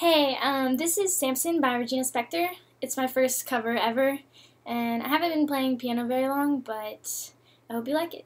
Hey, um, this is Samson by Regina Spektor. It's my first cover ever, and I haven't been playing piano very long, but I hope you like it.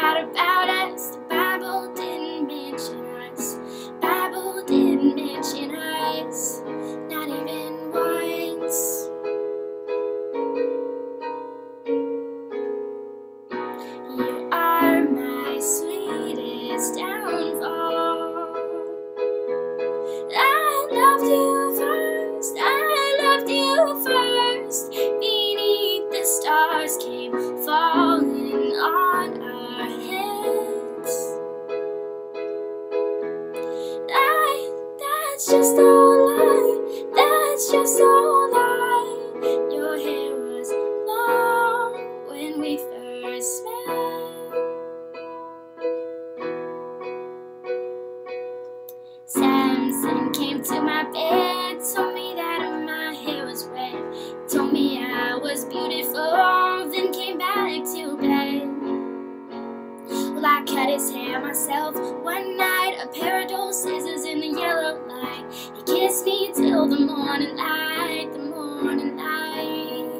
Forgot about us, the Bible didn't mention us. Bible didn't mention us, that's just all I, that's just all I. Your hair was long when we first met. Samson came to my bed, told me that my hair was wet, told me I was beautiful, then came back to bed. Well, I cut his hair myself one night, a pair of dull He kissed me till the morning light, the morning light.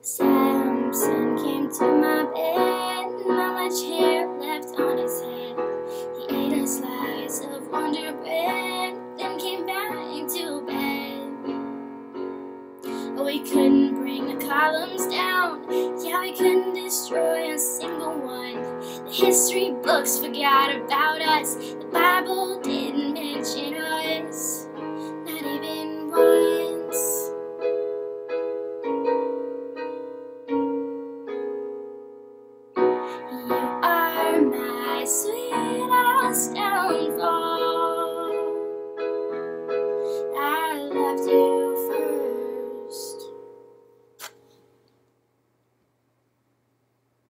Samson came to my bed, not much hair left on his head. He ate a slice of Wonder we couldn't bring the columns down. Yeah, we couldn't destroy a single one. The history books forgot about us. The Bible didn't mention us. Not even once. You are my sweet